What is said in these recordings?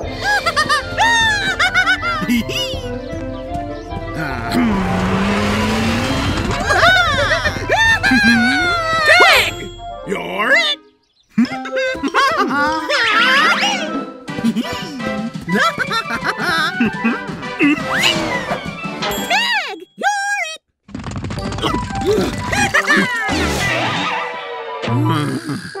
Tag! You're it! Tag! You're it!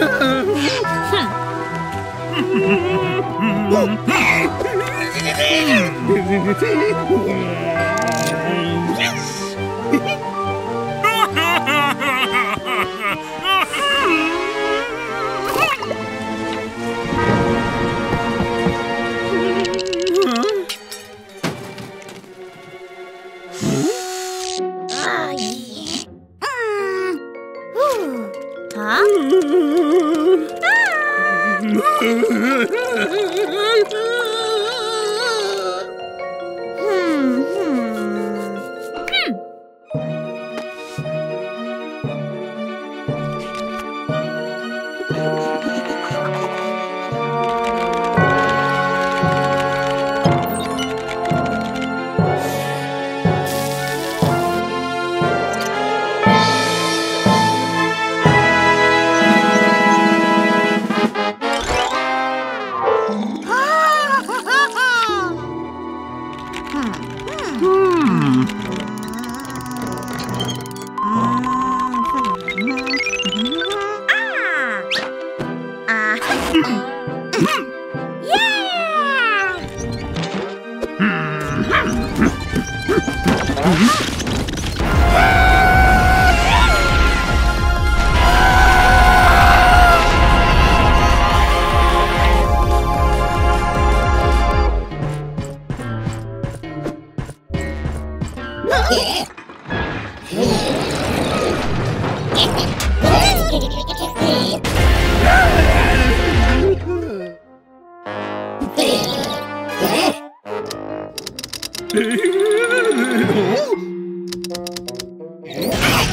Ah,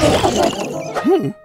Hmm.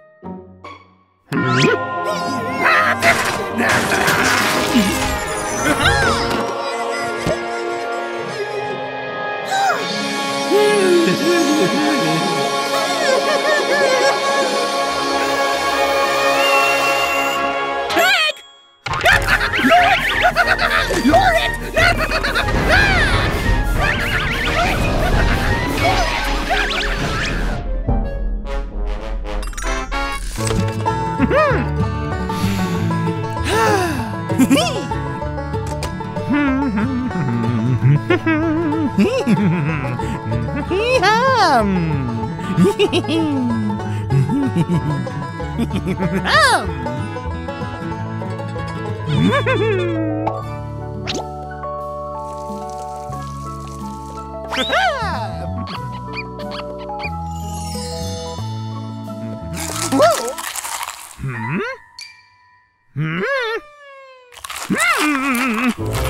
嗯嗯嗯嗯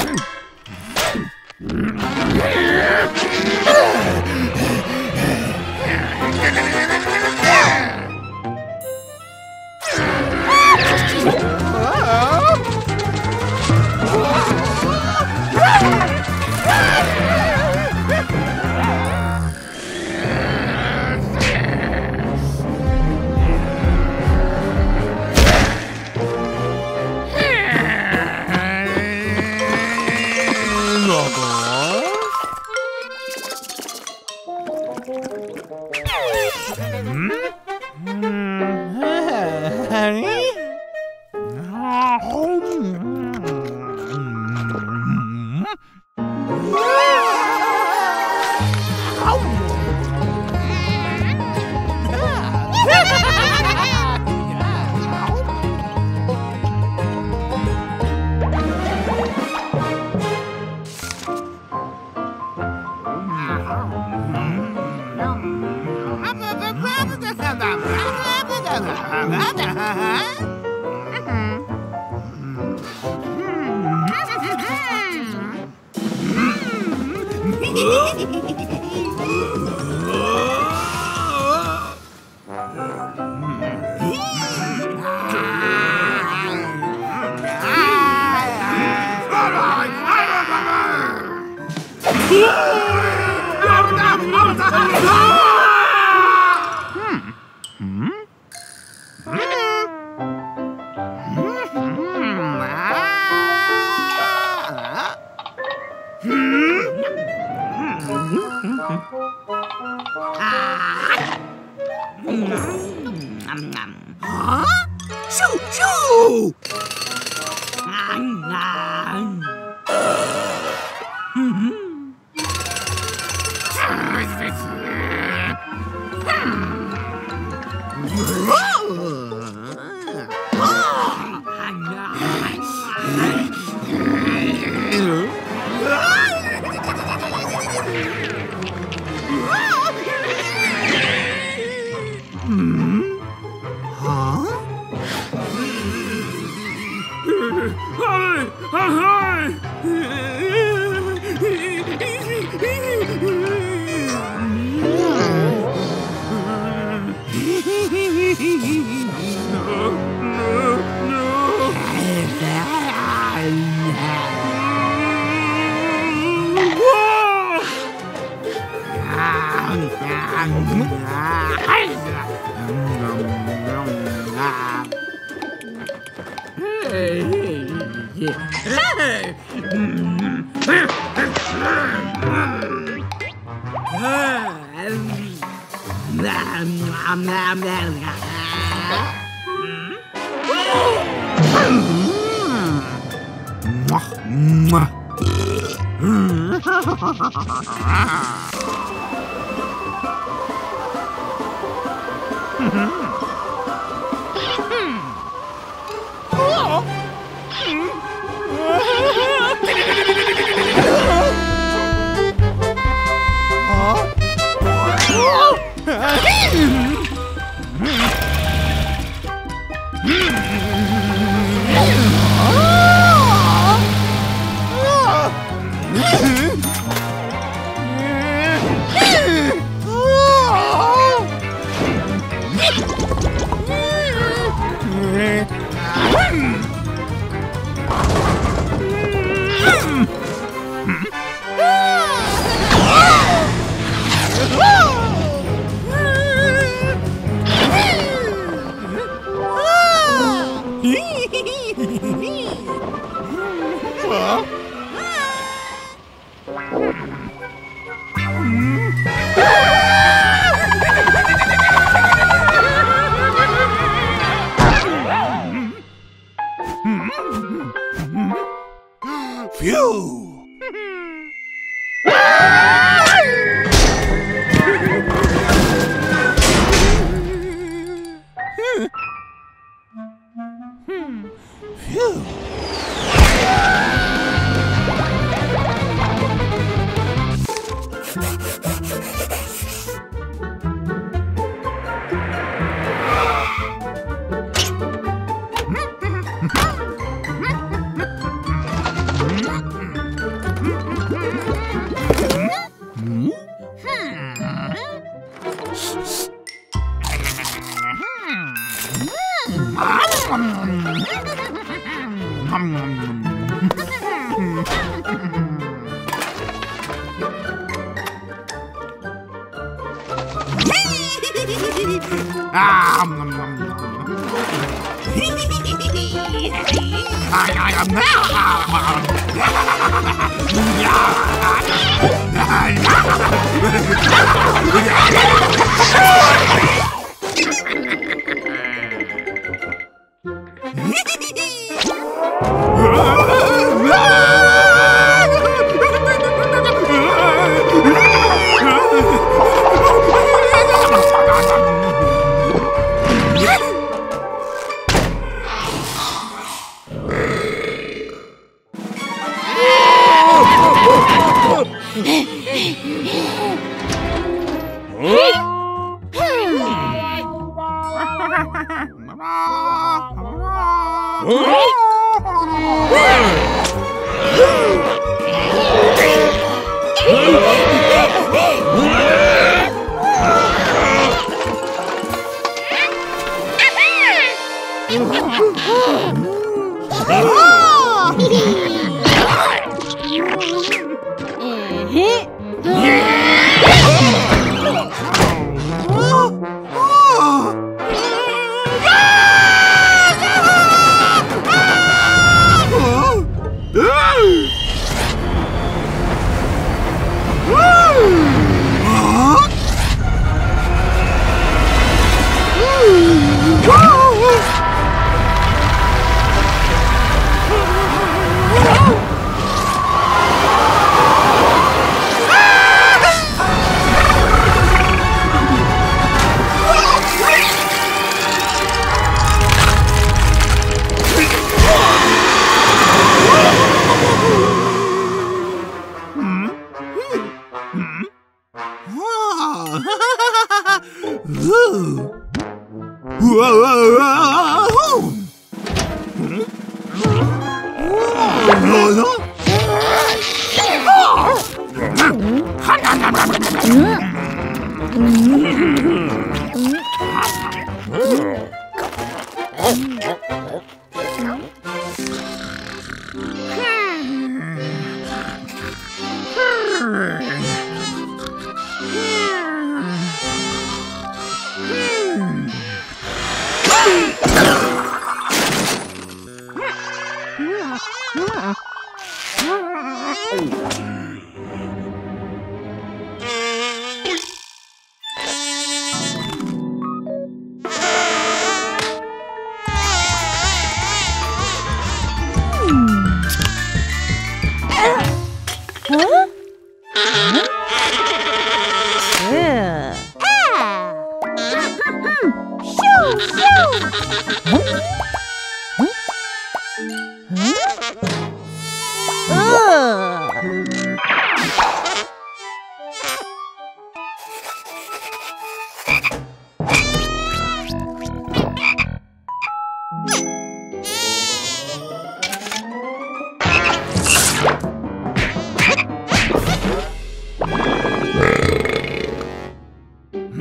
Huh? Huh? Phew!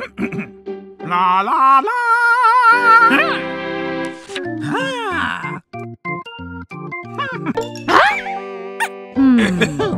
啦啦啦。啊！嗯。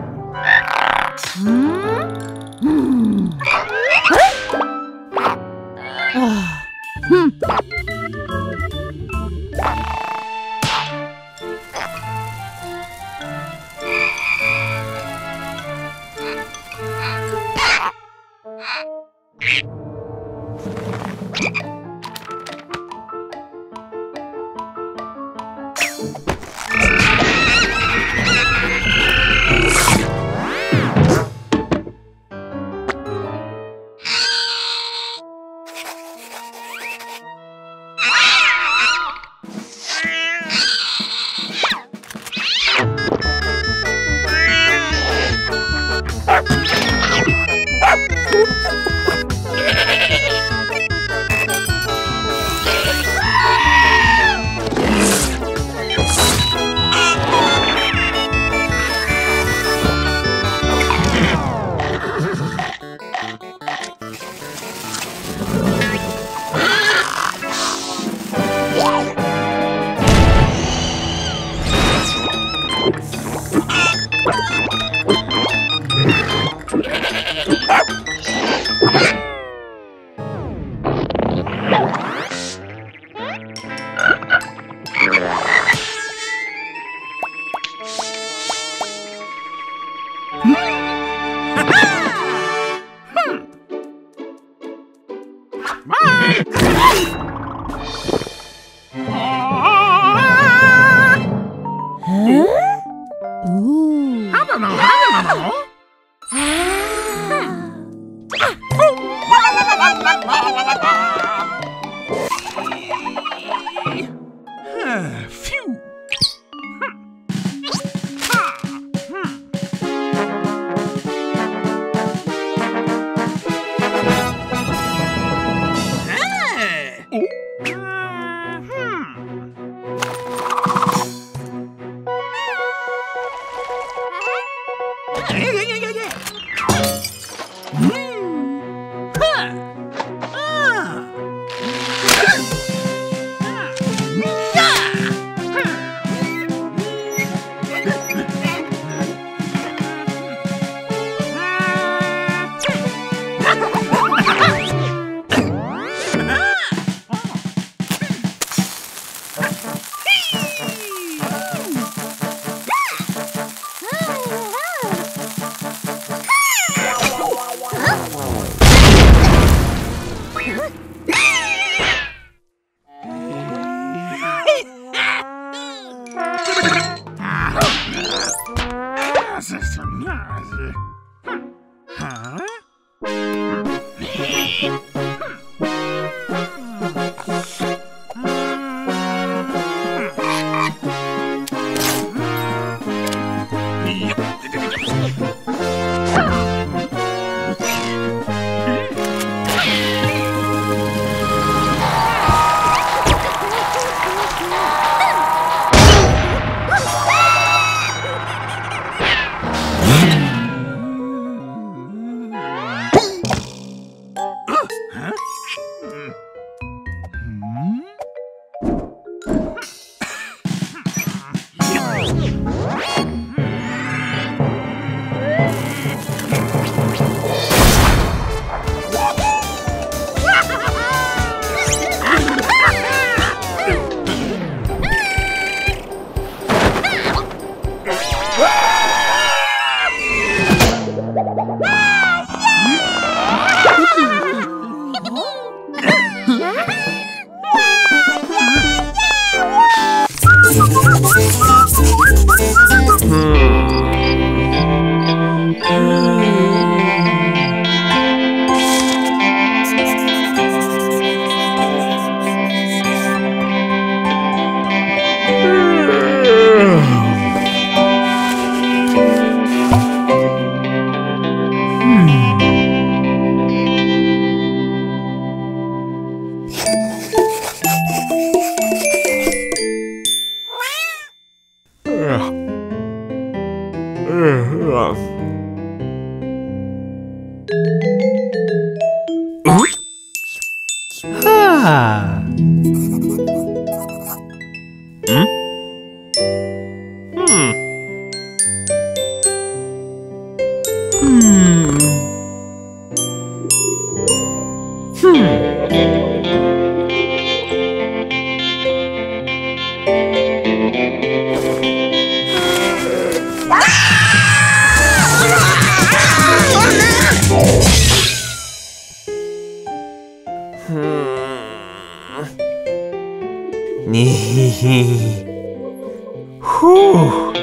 Ah. 你 呼。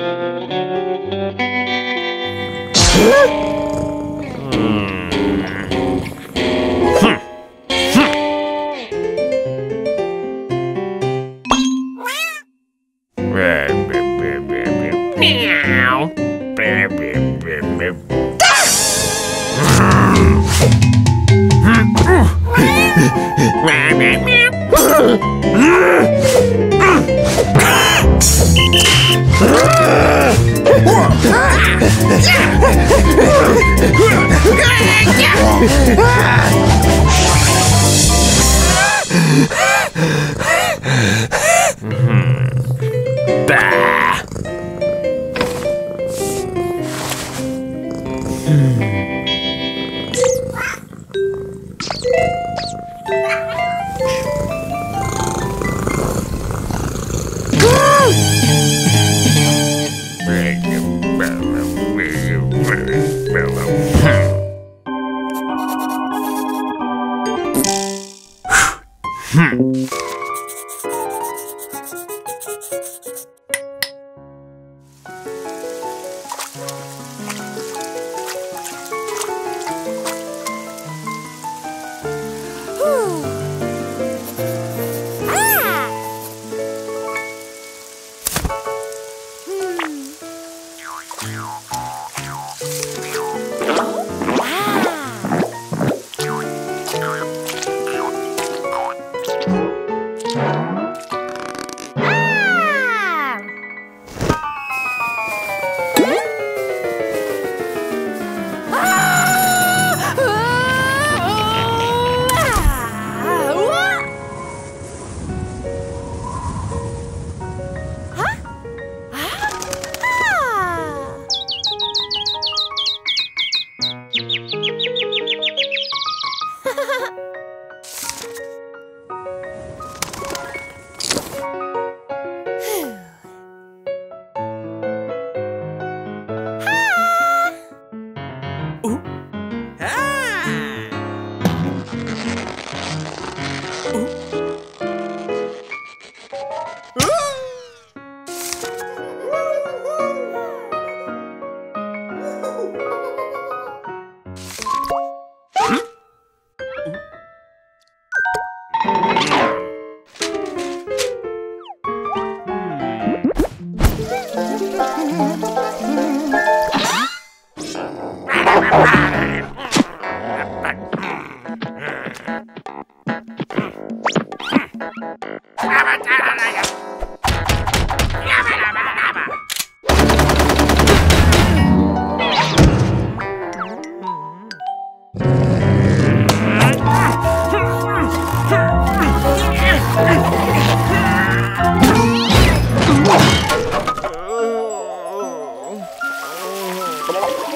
으악!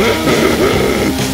Ha ha ha!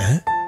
Hmm?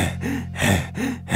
Ah! 어? Hả?